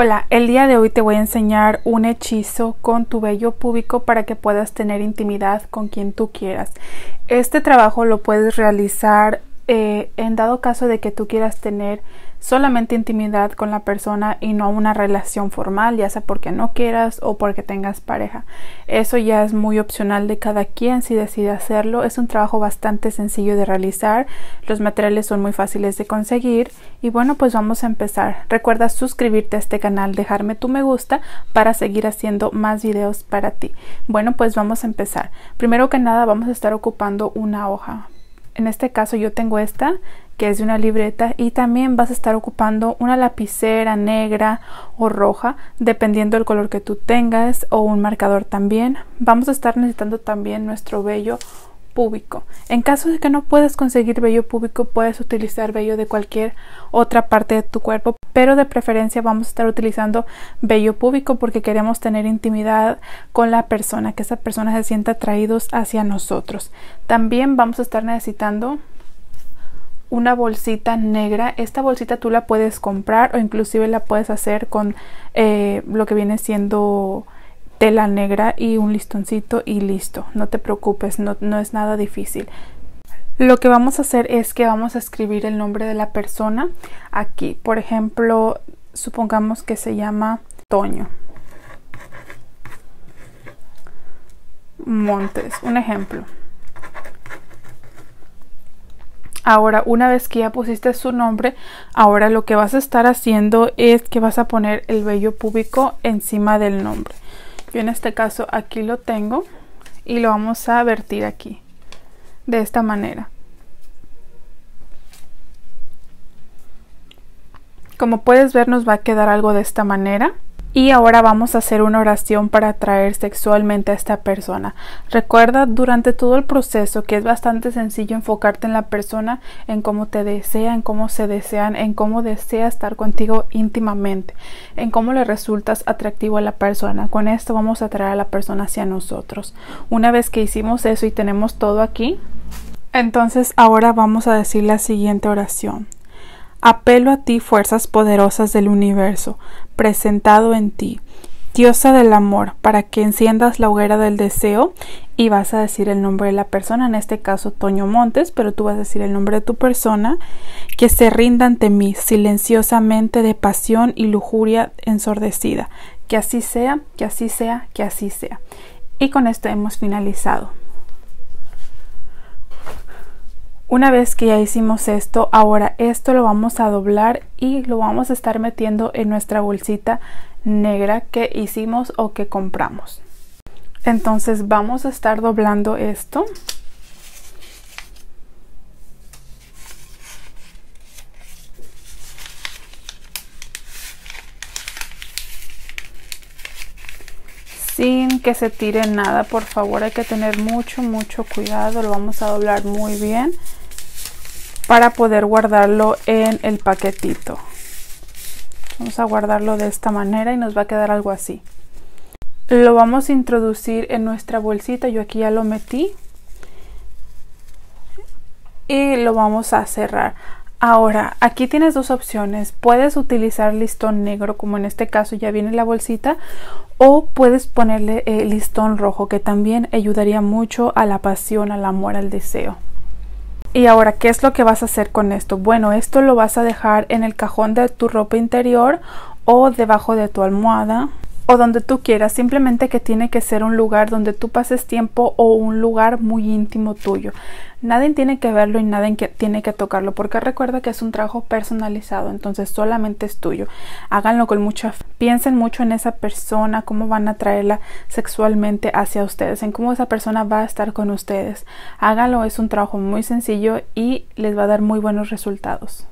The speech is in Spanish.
Hola, el día de hoy te voy a enseñar un hechizo con tu vello púbico para que puedas tener intimidad con quien tú quieras. Este trabajo lo puedes realizar eh, en dado caso de que tú quieras tener solamente intimidad con la persona y no una relación formal, ya sea porque no quieras o porque tengas pareja. Eso ya es muy opcional de cada quien si decide hacerlo. Es un trabajo bastante sencillo de realizar, los materiales son muy fáciles de conseguir y bueno, pues vamos a empezar. Recuerda suscribirte a este canal, dejarme tu me gusta para seguir haciendo más videos para ti. Bueno, pues vamos a empezar. Primero que nada vamos a estar ocupando una hoja. En este caso yo tengo esta que es de una libreta y también vas a estar ocupando una lapicera negra o roja dependiendo del color que tú tengas o un marcador también. Vamos a estar necesitando también nuestro vello En caso de que no puedas conseguir vello púbico puedes utilizar vello de cualquier otra parte de tu cuerpo pero de preferencia vamos a estar utilizando vello púbico porque queremos tener intimidad con la persona, que esa persona se sienta atraídos hacia nosotros. También vamos a estar necesitando una bolsita negra. Esta bolsita tú la puedes comprar o inclusive la puedes hacer con eh, lo que viene siendo tela negra y un listoncito y listo. No te preocupes, no, no es nada difícil. Lo que vamos a hacer es que vamos a escribir el nombre de la persona aquí. Por ejemplo, supongamos que se llama Toño. Montes, un ejemplo. Ahora, una vez que ya pusiste su nombre, ahora lo que vas a estar haciendo es que vas a poner el vello púbico encima del nombre. Yo en este caso aquí lo tengo y lo vamos a vertir aquí. De esta manera. Como puedes ver nos va a quedar algo de esta manera. Y ahora vamos a hacer una oración para atraer sexualmente a esta persona. Recuerda durante todo el proceso que es bastante sencillo enfocarte en la persona, en cómo te desea, en cómo se desean, en cómo desea estar contigo íntimamente, en cómo le resultas atractivo a la persona. Con esto vamos a atraer a la persona hacia nosotros. Una vez que hicimos eso y tenemos todo aquí, entonces ahora vamos a decir la siguiente oración. Apelo a ti, fuerzas poderosas del universo, presentado en ti, diosa del amor, para que enciendas la hoguera del deseo y vas a decir el nombre de la persona, en este caso Toño Montes, pero tú vas a decir el nombre de tu persona, que se rinda ante mí silenciosamente de pasión y lujuria ensordecida. Que así sea, que así sea, que así sea. Y con esto hemos finalizado. Una vez que ya hicimos esto, ahora esto lo vamos a doblar y lo vamos a estar metiendo en nuestra bolsita negra que hicimos o que compramos. Entonces vamos a estar doblando esto. sin que se tire nada por favor hay que tener mucho mucho cuidado lo vamos a doblar muy bien para poder guardarlo en el paquetito. Vamos a guardarlo de esta manera y nos va a quedar algo así. Lo vamos a introducir en nuestra bolsita. Yo aquí ya lo metí. Y lo vamos a cerrar. Ahora, aquí tienes dos opciones. Puedes utilizar listón negro, como en este caso ya viene la bolsita, o puedes ponerle eh, listón rojo, que también ayudaría mucho a la pasión, al amor, al deseo. Y ahora, ¿qué es lo que vas a hacer con esto? Bueno, esto lo vas a dejar en el cajón de tu ropa interior o debajo de tu almohada o donde tú quieras, simplemente que tiene que ser un lugar donde tú pases tiempo o un lugar muy íntimo tuyo. Nadie tiene que verlo y nadie tiene que tocarlo, porque recuerda que es un trabajo personalizado, entonces solamente es tuyo. Háganlo con mucha piensen mucho en esa persona, cómo van a traerla sexualmente hacia ustedes, en cómo esa persona va a estar con ustedes. Háganlo, es un trabajo muy sencillo y les va a dar muy buenos resultados.